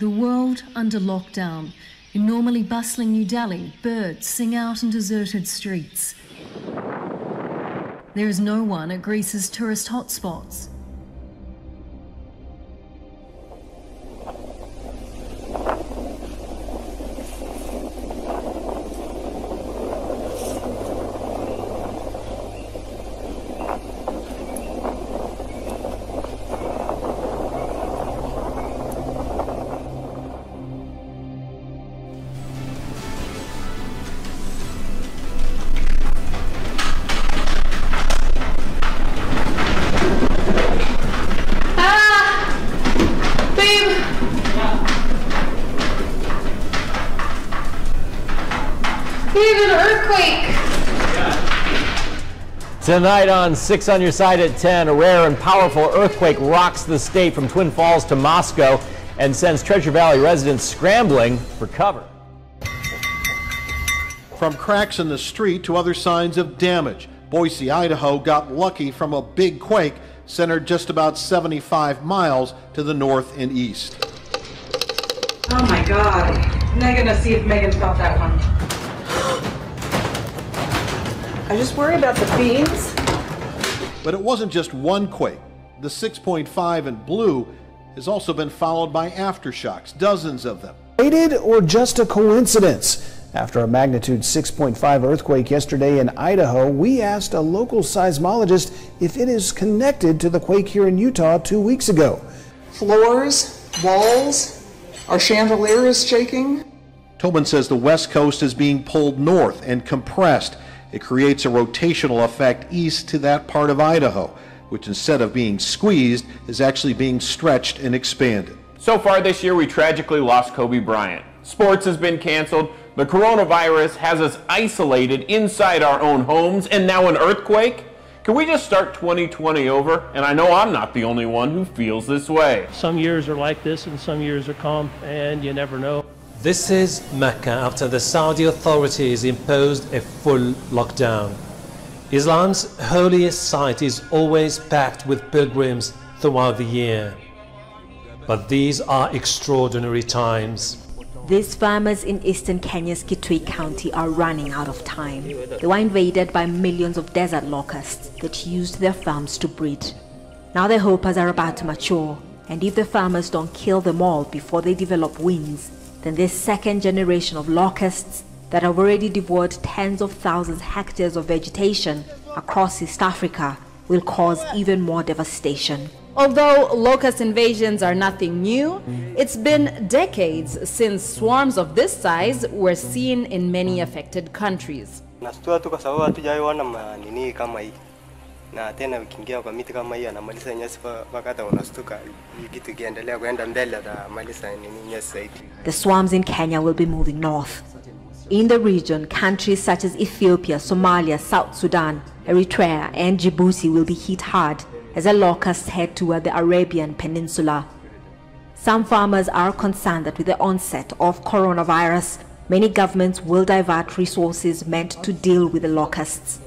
The world under lockdown. In normally bustling New Delhi, birds sing out in deserted streets. There is no one at Greece's tourist hotspots. Tonight on 6 on your side at 10, a rare and powerful earthquake rocks the state from Twin Falls to Moscow and sends Treasure Valley residents scrambling for cover. From cracks in the street to other signs of damage, Boise, Idaho got lucky from a big quake centered just about 75 miles to the north and east. Oh my god. I'm gonna see if Megan felt that one. I just worry about the beams. But it wasn't just one quake. The 6.5 in blue has also been followed by aftershocks, dozens of them. Related or just a coincidence? After a magnitude 6.5 earthquake yesterday in Idaho, we asked a local seismologist if it is connected to the quake here in Utah two weeks ago. Floors, walls, our chandelier is shaking. Tobin says the west coast is being pulled north and compressed it creates a rotational effect east to that part of Idaho, which instead of being squeezed is actually being stretched and expanded. So far this year, we tragically lost Kobe Bryant. Sports has been canceled. The coronavirus has us isolated inside our own homes, and now an earthquake? Can we just start 2020 over? And I know I'm not the only one who feels this way. Some years are like this, and some years are calm, and you never know. This is Mecca after the Saudi authorities imposed a full lockdown. Islam's holiest site is always packed with pilgrims throughout the year. But these are extraordinary times. These farmers in eastern Kenya's Kitui County are running out of time. They were invaded by millions of desert locusts that used their farms to breed. Now their hoppers are about to mature, and if the farmers don't kill them all before they develop wings, then this second generation of locusts that have already devoured tens of thousands hectares of vegetation across East Africa will cause even more devastation. Although locust invasions are nothing new, it's been decades since swarms of this size were seen in many affected countries na tena ukiingia kwa miti kama hiyo anamaliza nyasi mpaka hata unastuka kitu kwenda mbele atamaliza nini nyasi zaidi. The swarms in Kenya will be moving north. In the region, countries such as Ethiopia, Somalia, South Sudan, Eritrea, and Djibouti will be hit hard as the locusts head toward the Arabian Peninsula. Some farmers are concerned that with the onset of coronavirus, many governments will divert resources meant to deal with the locusts.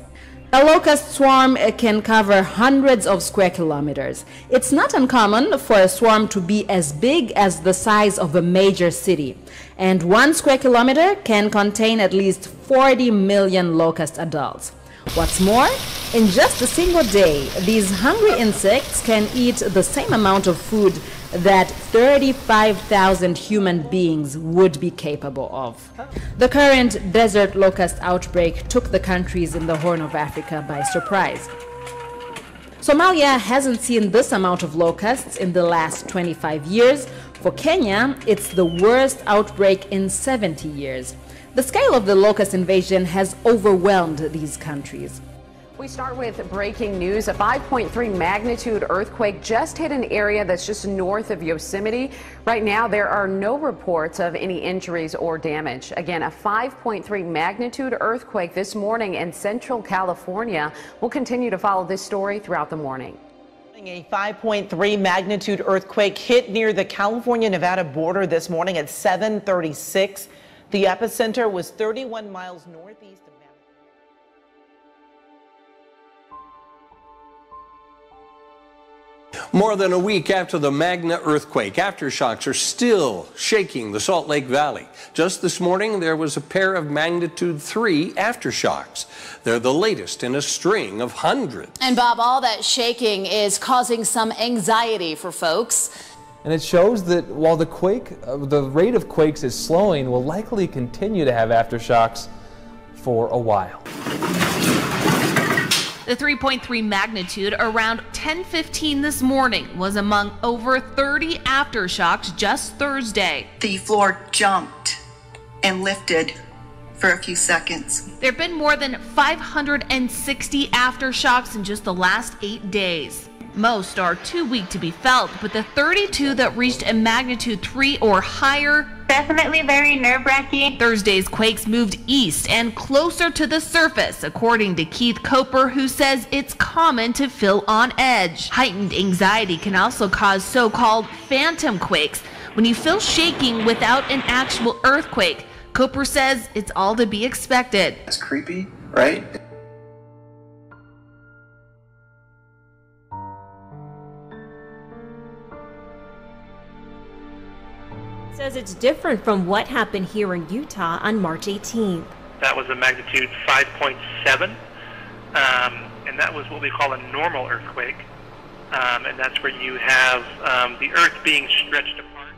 A locust swarm can cover hundreds of square kilometers. It's not uncommon for a swarm to be as big as the size of a major city. And one square kilometer can contain at least 40 million locust adults. What's more, in just a single day, these hungry insects can eat the same amount of food that 35,000 human beings would be capable of. The current desert locust outbreak took the countries in the Horn of Africa by surprise. Somalia hasn't seen this amount of locusts in the last 25 years. For Kenya, it's the worst outbreak in 70 years. The scale of the locust invasion has overwhelmed these countries. We start with breaking news. A 5.3 magnitude earthquake just hit an area that's just north of Yosemite. Right now, there are no reports of any injuries or damage. Again, a 5.3 magnitude earthquake this morning in central California. We'll continue to follow this story throughout the morning. A 5.3 magnitude earthquake hit near the California-Nevada border this morning at 736. The epicenter was 31 miles northeast. More than a week after the Magna earthquake, aftershocks are still shaking the Salt Lake Valley. Just this morning, there was a pair of magnitude 3 aftershocks. They're the latest in a string of hundreds. And Bob, all that shaking is causing some anxiety for folks. And it shows that while the quake, uh, the rate of quakes is slowing, we'll likely continue to have aftershocks for a while. The 3.3 magnitude around 10:15 this morning was among over 30 aftershocks just Thursday. The floor jumped and lifted for a few seconds. There've been more than 560 aftershocks in just the last 8 days. Most are too weak to be felt, but the 32 that reached a magnitude 3 or higher definitely very nerve wracking. Thursday's quakes moved east and closer to the surface, according to Keith Koper, who says it's common to feel on edge. Heightened anxiety can also cause so called phantom quakes when you feel shaking without an actual earthquake. Coper says it's all to be expected. It's creepy, right? Says it's different from what happened here in Utah on March 18th. That was a magnitude 5.7, um, and that was what we call a normal earthquake. Um, and that's where you have um, the earth being stretched apart.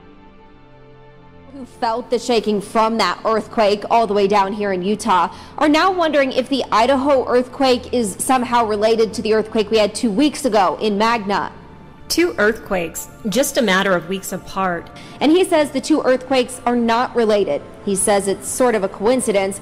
Who felt the shaking from that earthquake all the way down here in Utah are now wondering if the Idaho earthquake is somehow related to the earthquake we had two weeks ago in Magna. Two earthquakes, just a matter of weeks apart. And he says the two earthquakes are not related. He says it's sort of a coincidence.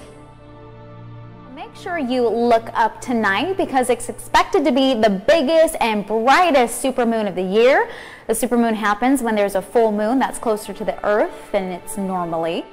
Make sure you look up tonight because it's expected to be the biggest and brightest supermoon of the year. The supermoon happens when there's a full moon that's closer to the earth than it's normally.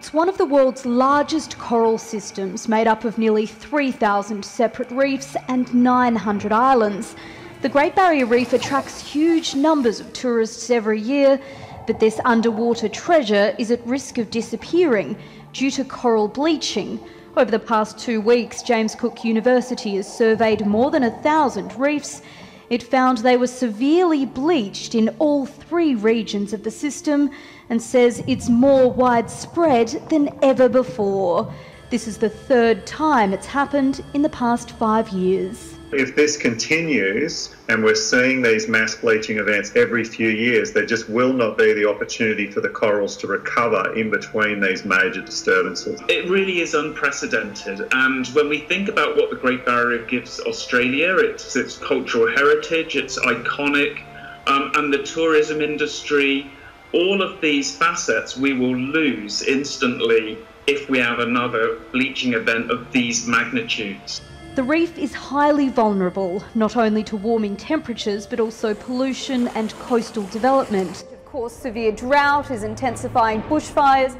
It's one of the world's largest coral systems, made up of nearly 3,000 separate reefs and 900 islands. The Great Barrier Reef attracts huge numbers of tourists every year, but this underwater treasure is at risk of disappearing due to coral bleaching. Over the past two weeks, James Cook University has surveyed more than a thousand reefs. It found they were severely bleached in all three regions of the system and says it's more widespread than ever before. This is the third time it's happened in the past five years. If this continues and we're seeing these mass bleaching events every few years, there just will not be the opportunity for the corals to recover in between these major disturbances. It really is unprecedented. And when we think about what the Great Barrier gives Australia, it's its cultural heritage, it's iconic, um, and the tourism industry, all of these facets we will lose instantly if we have another bleaching event of these magnitudes. The reef is highly vulnerable, not only to warming temperatures, but also pollution and coastal development. Of course, severe drought is intensifying bushfires.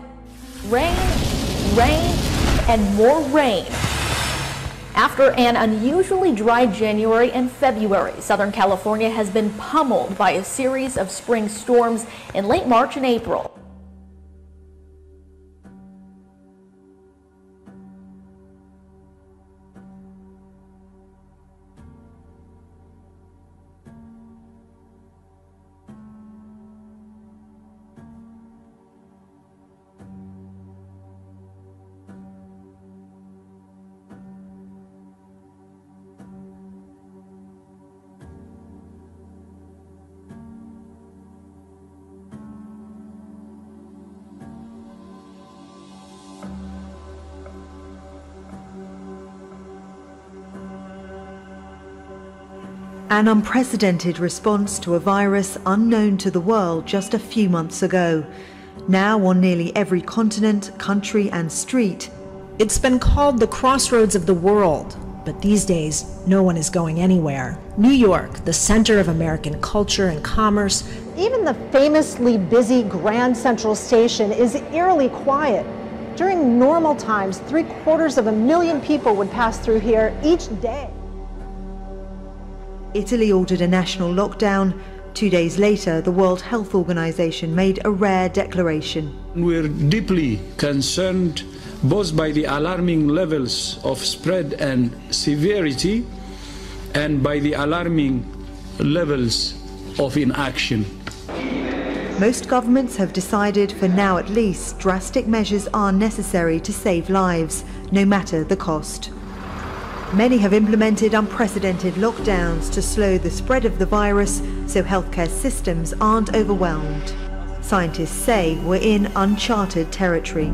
Rain, rain, and more rain. After an unusually dry January and February, Southern California has been pummeled by a series of spring storms in late March and April. An unprecedented response to a virus unknown to the world just a few months ago. Now on nearly every continent, country, and street. It's been called the crossroads of the world, but these days, no one is going anywhere. New York, the center of American culture and commerce. Even the famously busy Grand Central Station is eerily quiet. During normal times, three quarters of a million people would pass through here each day. Italy ordered a national lockdown. Two days later, the World Health Organization made a rare declaration. We're deeply concerned both by the alarming levels of spread and severity and by the alarming levels of inaction. Most governments have decided, for now at least, drastic measures are necessary to save lives, no matter the cost. Many have implemented unprecedented lockdowns to slow the spread of the virus so healthcare systems aren't overwhelmed. Scientists say we're in uncharted territory.